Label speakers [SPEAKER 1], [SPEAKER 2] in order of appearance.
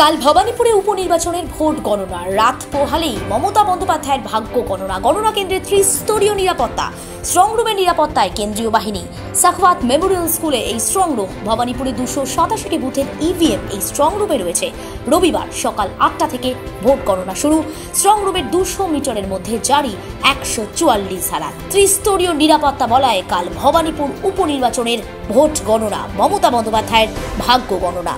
[SPEAKER 1] কাল ভবানীপুরে উপনির্বাচনের ভোট গণনা। রাত পোহালেই মমতা বন্দ্যোপাধ্যায়ের ভাগ্য গণনা। গণনা কেন্দ্রে ত্রিস্তরীয় নিরাপত্তা স্ট্রংরুমের নিরাপত্তায় কেন্দ্রীয় বাহিনী। সাখওয়াত মেমোরিয়াল স্কুলে এই স্ট্রংরুম। ভবানীপুরে দুশো সাতাশিটি বুথের ইভিএম এই স্ট্রংরুমে রয়েছে। রবিবার সকাল আটটা থেকে ভোট গণনা শুরু। স্ট্রংরুমের দুশো মিটারের মধ্যে জারি একশো চুয়াল্লিশ ধারা। ত্রিস্তরীয় নিরাপত্তা বলায় কাল ভবানীপুর উপনির্বাচনের ভোট গণনা। মমতা বন্দ্যোপাধ্যায়ের ভাগ্য গণনা।